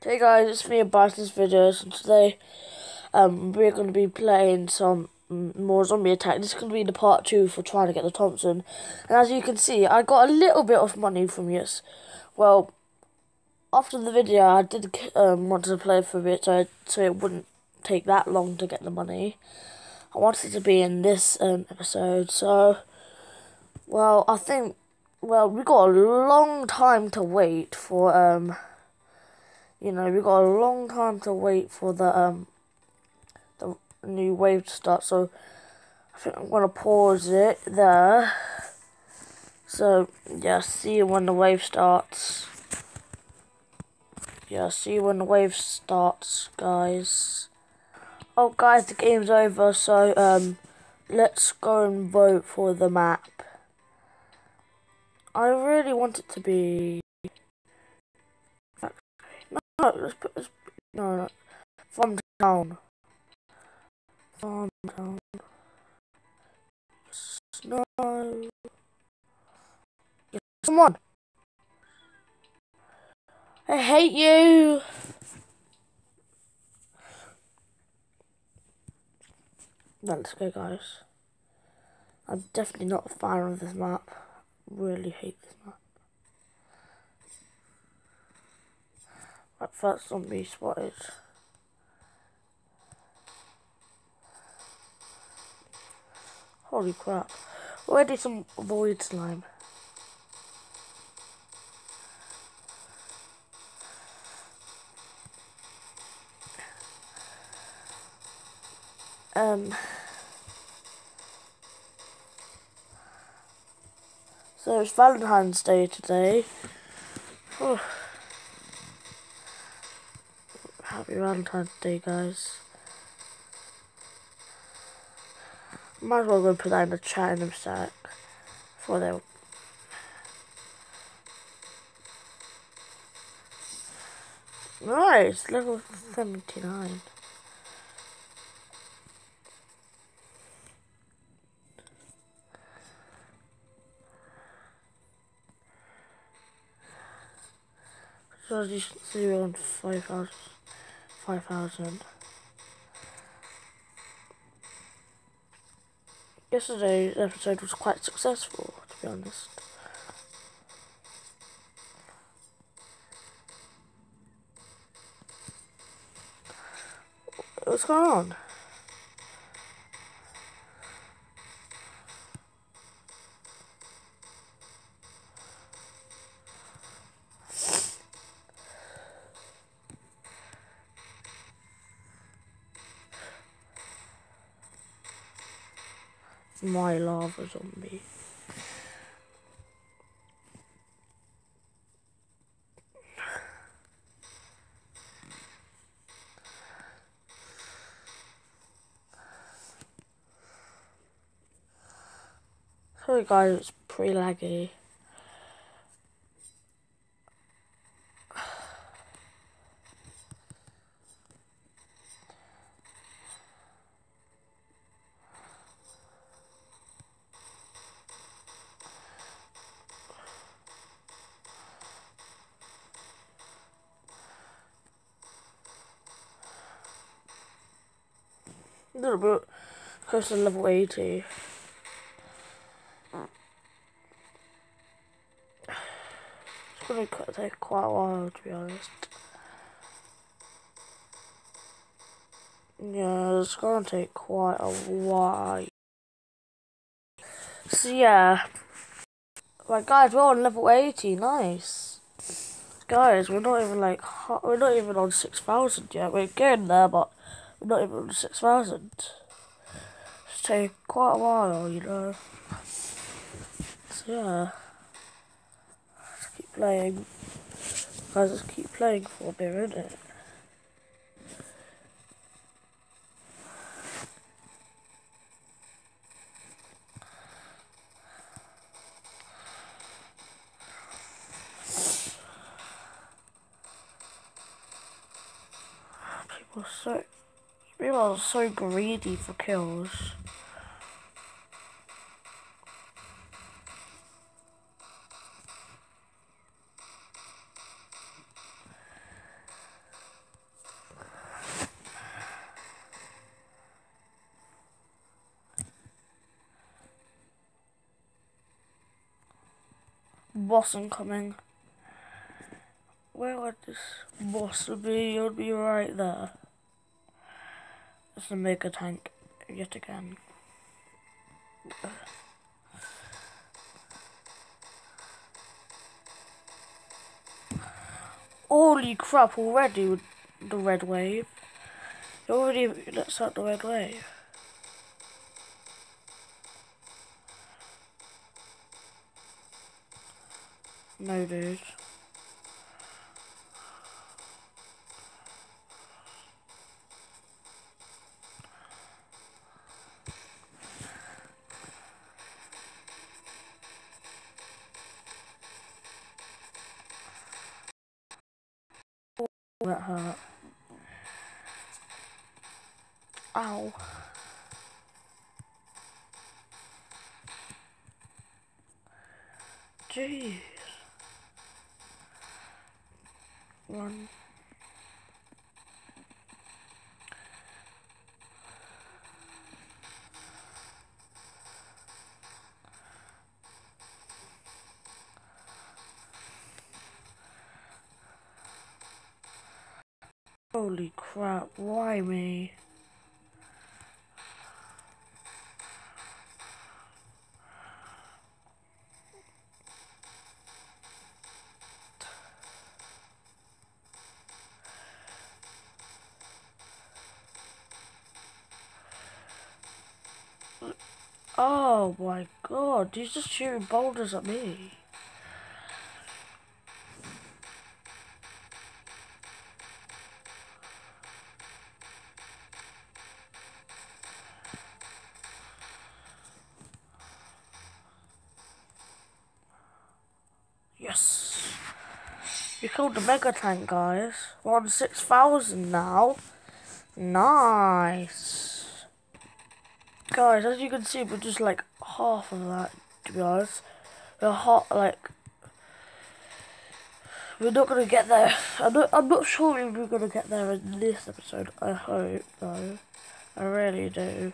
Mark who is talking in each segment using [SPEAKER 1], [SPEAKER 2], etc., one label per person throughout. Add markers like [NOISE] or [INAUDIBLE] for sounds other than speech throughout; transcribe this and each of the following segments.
[SPEAKER 1] Hey guys, it's me about this videos and today um, we're going to be playing some more zombie attack. This is going to be the part 2 for trying to get the Thompson. And as you can see, I got a little bit of money from this. Well, after the video I did um, want to play for a bit so, so it wouldn't take that long to get the money. I wanted to be in this um, episode, so, well, I think, well, we got a long time to wait for, um, you know, we've got a long time to wait for the um the new wave to start. So I think I'm gonna pause it there. So yeah, see you when the wave starts. Yeah, see you when the wave starts, guys. Oh, guys, the game's over. So um, let's go and vote for the map. I really want it to be no, let's put this. No, no. Farm town. Farm town. Snow. Yes, come on. I hate you. Let's go, guys. I'm definitely not a fan of this map. Really hate this map. Right, first zombie spotted. Holy crap. Already some void slime. Um, so it's Valentine's Day today. Whew. Happy Valentine's Day, guys. Might as well go put that in the chat in a sec. For they Nice, level 79. So you see, we're on 5,000. 5,000. Yesterday's episode was quite successful, to be honest. What's going on? My lava zombie. Sorry guys, it's pretty laggy. A little bit close to level 80. It's to take quite a while to be honest. Yeah, it's to take quite a while. So yeah. Right guys, we're on level 80, nice. Guys, we're not even like, we're not even on 6,000 yet. We're getting there, but not even 6,000. It's taken quite a while, you know. So yeah. Let's keep playing. Guys, let's keep playing for a bit, innit? People so People are so greedy for kills. Boston coming. Where would this boss be? You'd be right there. It's the mega tank yet again. Holy crap, already with the red wave. It already lets out the red wave. No, dude. Hurt. Ow. Jeez. One. Holy crap, why me? Oh my god, he's just shooting boulders at me. Yes. We killed the Mega Tank, guys. We're on 6,000 now. Nice. Guys, as you can see, we're just like half of that, to be honest. We're hot, like... We're not gonna get there. I'm not, I'm not sure if we're gonna get there in this episode. I hope, though. I really do.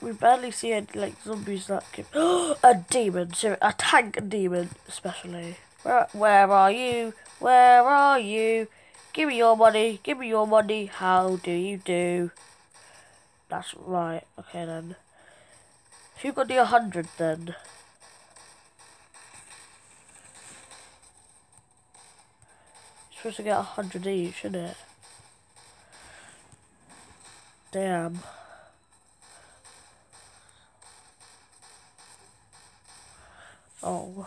[SPEAKER 1] We barely see any, like, zombies that can... [GASPS] a demon, a tank demon, especially. Where, where are you? Where are you? Give me your money. Give me your money. How do you do? That's right. Okay then. Who got the 100 then? Supposed to get a 100 each, isn't it? Damn. Oh.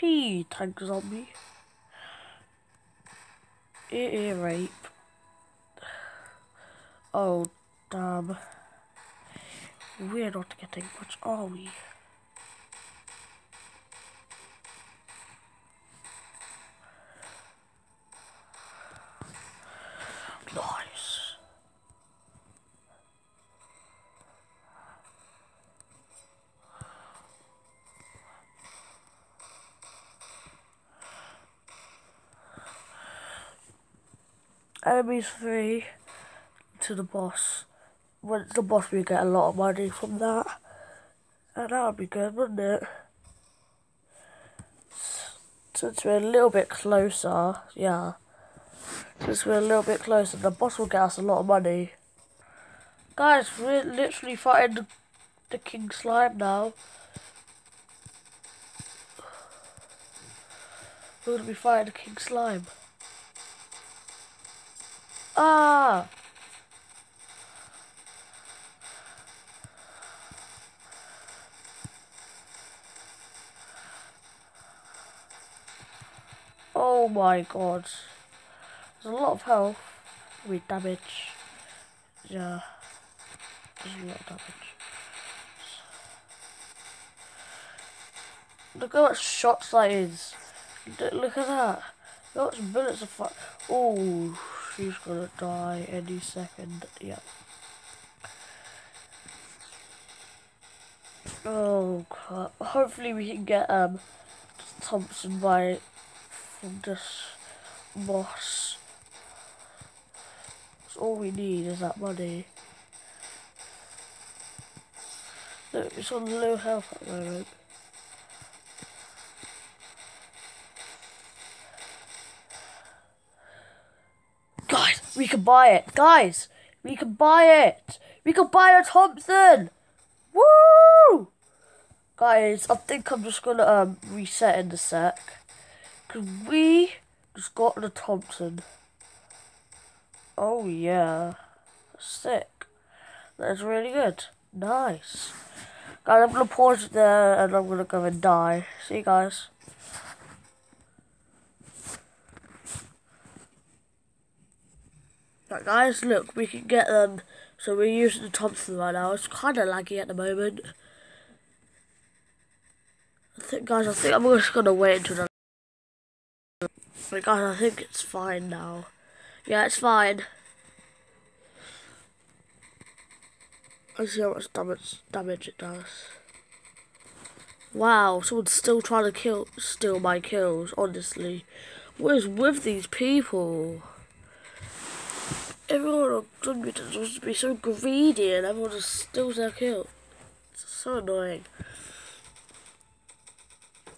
[SPEAKER 1] He tank zombie. Ear rape. Oh, damn. We're not getting much, are we? Nice. Enemies three to the boss. When it's the boss, we get a lot of money from that. And that would be good, wouldn't it? Since we're a little bit closer, yeah. Since we're a little bit closer, the boss will get us a lot of money. Guys, we're literally fighting the, the King Slime now. We're gonna be fighting the King Slime. Ah! Oh my god. There's a lot of health with damage. Yeah. There's a lot of damage. Look how much shots that is. Look at that. Look how much bullets are fire. Oh, she's gonna die any second. Yeah. Oh crap. Hopefully we can get um Thompson by from this boss. So all we need is that money. Look, it's on low health at the moment. Guys, we can buy it. Guys, we can buy it. We can buy a Thompson. Woo! Guys, I think I'm just gonna um reset in a sec. Cause we just got the Thompson. Oh yeah. Sick. That's really good. Nice. Guys, I'm gonna pause it there and I'm gonna go and die. See you guys. Right guys, look, we can get them. So we're using the Thompson right now. It's kind of laggy at the moment. I think, guys, I think I'm just gonna wait until the. But guys, I think it's fine now. Yeah, it's fine. Let's see how much damage damage it does. Wow, someone's still trying to kill steal my kills, honestly. What is with these people? Everyone on Zombie supposed to be so greedy and everyone just steals their kill. It's so annoying.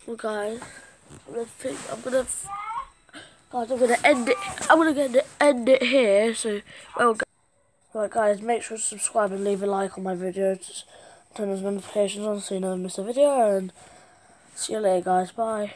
[SPEAKER 1] Well guys, I'm gonna think I'm gonna guys I'm gonna end it I'm gonna end it here so well Right guys, make sure to subscribe and leave a like on my videos. Turn those notifications on so you never miss a video and see you later guys, bye.